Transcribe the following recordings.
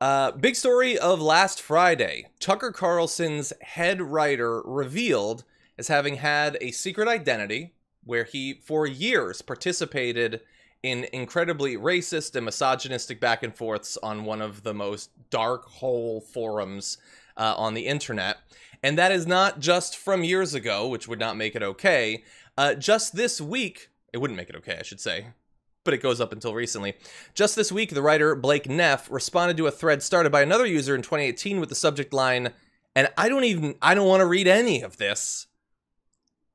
Uh, big story of last Friday. Tucker Carlson's head writer revealed as having had a secret identity where he, for years, participated in incredibly racist and misogynistic back and forths on one of the most dark hole forums uh, on the internet. And that is not just from years ago, which would not make it okay. Uh, just this week, it wouldn't make it okay, I should say, but it goes up until recently. Just this week, the writer Blake Neff responded to a thread started by another user in 2018 with the subject line, and I don't even, I don't want to read any of this.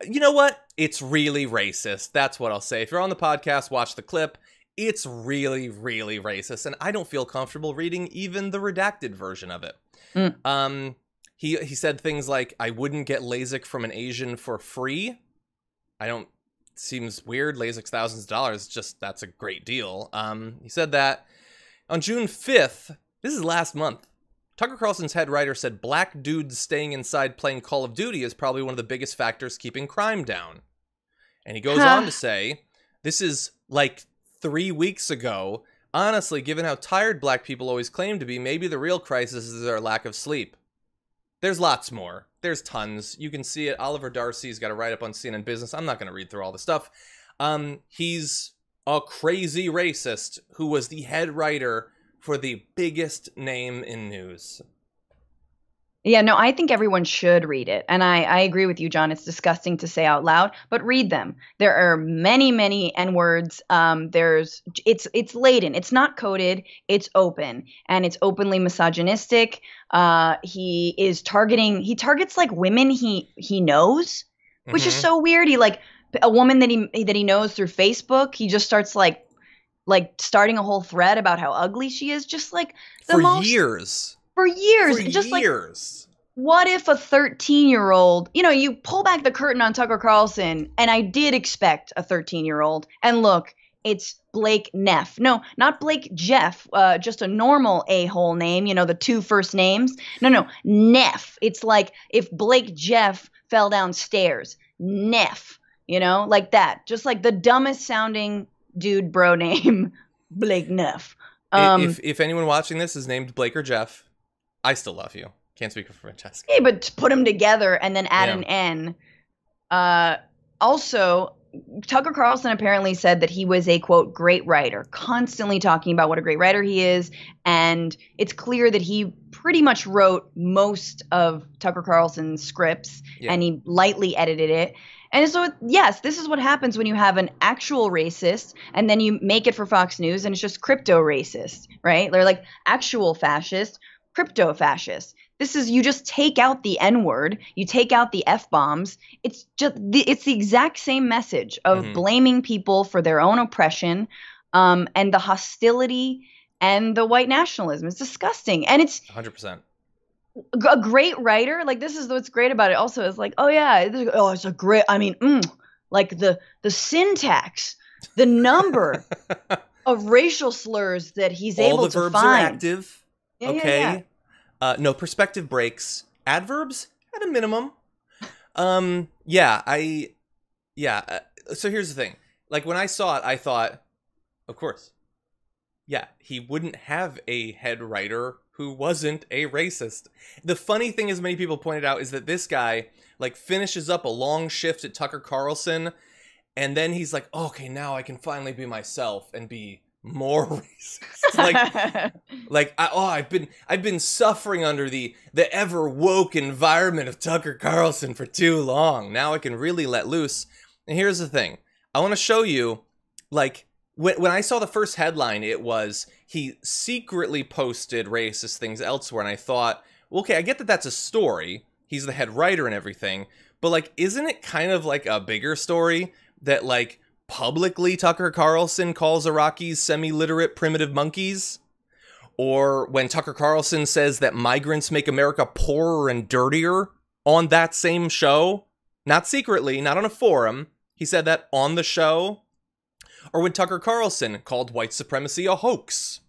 You know what? It's really racist. That's what I'll say. If you're on the podcast, watch the clip. It's really, really racist, and I don't feel comfortable reading even the redacted version of it. Mm. Um, he he said things like, "I wouldn't get LASIK from an Asian for free." I don't. Seems weird. LASIK's thousands of dollars. Just that's a great deal. Um, he said that on June fifth. This is last month. Tucker Carlson's head writer said black dudes staying inside playing Call of Duty is probably one of the biggest factors keeping crime down. And he goes Huh. on to say, this is like three weeks ago. Honestly, given how tired black people always claim to be, maybe the real crisis is their lack of sleep. There's lots more. There's tons. You can see it. Oliver Darcy's got a write up on CNN Business. I'm not going to read through all the stuff. Um, he's a crazy racist who was the head writer for the biggest name in news. Yeah, no, I think everyone should read it. And I, I agree with you, John. It's disgusting to say out loud, but read them. There are many, many N words. Um, there's it's it's laden. It's not coded, it's open. And it's openly misogynistic. Uh, he is targeting he targets like women he he knows, which is Mhm. so weird. He like a woman that he that he knows through Facebook, he just starts like like starting a whole thread about how ugly she is, just like the for most years. For years. For just like years. what if a 13 year old, you know, you pull back the curtain on Tucker Carlson, and I did expect a 13 year old, and look, it's Blake Neff. No, not Blake Jeff, uh, just a normal a hole name, you know, the two first names. No, no, Neff. It's like if Blake Jeff fell downstairs, Neff, you know, like that. Just like the dumbest sounding dude bro name, Blake Neff. Um, if if anyone watching this is named Blake or Jeff, I still love you. Can't speak for Francesca. Okay, but put them together and then add Yeah. an N. Uh, also, Tucker Carlson apparently said that he was a quote great writer, constantly talking about what a great writer he is, and it's clear that he pretty much wrote most of Tucker Carlson's scripts Yeah. and he lightly edited it. And so, yes, this is what happens when you have an actual racist and then you make it for Fox News and it's just crypto racist, right? They're like actual fascist, crypto fascist. This is you just take out the N word, you take out the F bombs. It's just the, it's the exact same message of Mhm. blaming people for their own oppression, um, and the hostility and the white nationalism. It's disgusting, and it's 100%. a great writer. Like this is what's great about it. Also, is like, oh yeah, oh it's a great. I mean, mm, like the the syntax, the number of racial slurs that he's All able the to verbs find. are active. Yeah, yeah, okay. yeah. Uh, no perspective breaks. Adverbs at a minimum. Um. Yeah. I. Yeah. Uh, so here's the thing. Like when I saw it, I thought, of course. Yeah, he wouldn't have a head writer who wasn't a racist. The funny thing, as many people pointed out, is that this guy like finishes up a long shift at Tucker Carlson, and then he's like, "Okay, now I can finally be myself and be more racist." like like I, oh i've been i've been suffering under the the ever woke environment of tucker carlson for too long. Now i can really let loose. And here's the thing. I want to show you like when, when i saw the first headline it was he secretly posted racist things elsewhere and i thought well, okay i get that that's a story. He's the head writer and everything. But like isn't it kind of like a bigger story that like publicly tucker carlson calls iraqis semi-literate primitive monkeys or when Tucker Carlson says that migrants make America poorer and dirtier on that same show, not secretly, not on a forum, he said that on the show. Or when Tucker Carlson called white supremacy a hoax.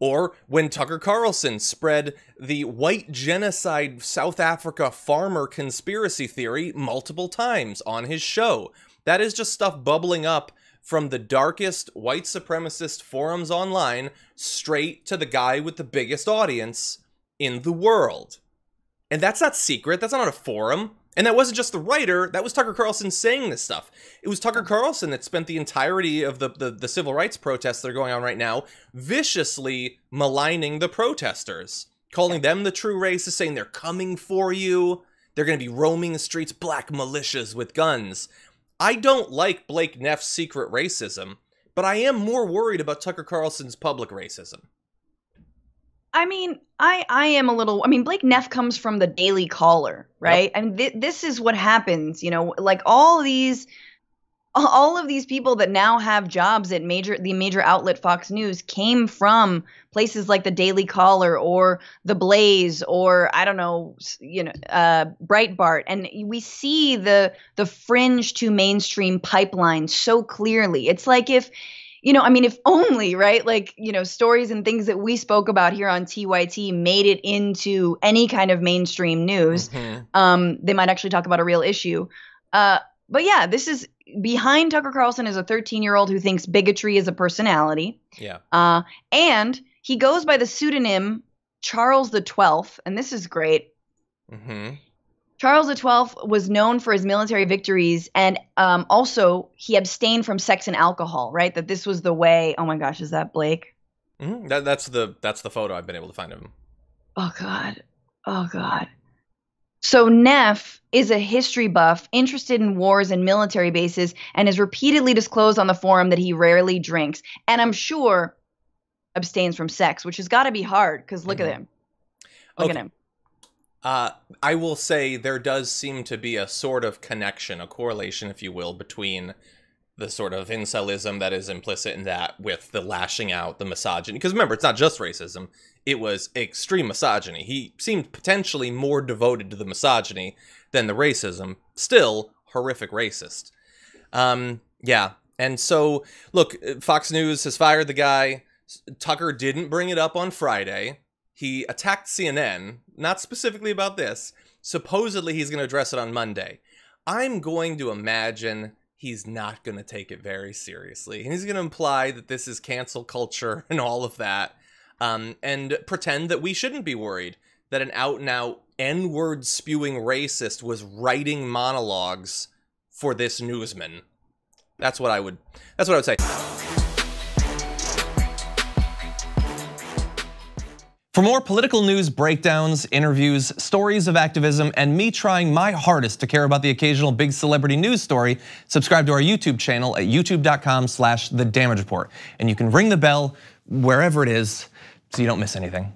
Or when Tucker Carlson spread the white genocide South Africa farmer conspiracy theory multiple times on his show. That is just stuff bubbling up from the darkest white supremacist forums online straight to the guy with the biggest audience in the world. And that's not secret. That's not a forum. And that wasn't just the writer, that was Tucker Carlson saying this stuff. It was Tucker Carlson that spent the entirety of the, the, the, civil rights protests that are going on right now viciously maligning the protesters, calling them the true racists, saying they're coming for you. They're going to be roaming the streets, black militias with guns. I don't like Blake Neff's secret racism, but I am more worried about Tucker Carlson's public racism. I mean, I I am a little. I mean, Blake Neff comes from the Daily Caller, right? Yep. I mean, th- this is what happens. You know, like all these, all of these people that now have jobs at major the major outlet Fox News came from places like the Daily Caller or the Blaze or I don't know, you know, uh, Breitbart, and we see the the fringe to mainstream pipeline so clearly. It's like if you know, I mean, if only, right? Like, you know, stories and things that we spoke about here on TYT made it into any kind of mainstream news, mm-hmm. um, they might actually talk about a real issue. Uh, but yeah, this is behind Tucker Carlson is a 13 year old who thinks bigotry is a personality. Yeah. Uh, and he goes by the pseudonym Charles the Twelfth, and this is great. Mm-hmm. Charles XII was known for his military victories, and um, also he abstained from sex and alcohol. Right, that this was the way. Oh my gosh, is that Blake? Mm-hmm. That, that's the that's the photo I've been able to find of him. Oh god, oh god. So Neff is a history buff, interested in wars and military bases, and has repeatedly disclosed on the forum that he rarely drinks, and I'm sure abstains from sex, which has got to be hard because look mm-hmm. at him. Look okay. at him. Uh, I will say there does seem to be a sort of connection, a correlation, if you will, between the sort of incelism that is implicit in that with the lashing out, the misogyny. Because remember, it's not just racism, it was extreme misogyny. He seemed potentially more devoted to the misogyny than the racism. Still, horrific racist. Um, yeah. And so, look, Fox News has fired the guy. Tucker didn't bring it up on Friday he attacked CNN, not specifically about this. Supposedly he's going to address it on Monday. I'm going to imagine he's not going to take it very seriously. And He's going to imply that this is cancel culture and all of that, um, and pretend that we shouldn't be worried that an out and out N word spewing racist was writing monologues for this newsman. That's what I would. That's what I would say. For more political news breakdowns, interviews, stories of activism, and me trying my hardest to care about the occasional big celebrity news story, subscribe to our YouTube channel at youtube.com slash the damage report. And you can ring the bell wherever it is so you don't miss anything.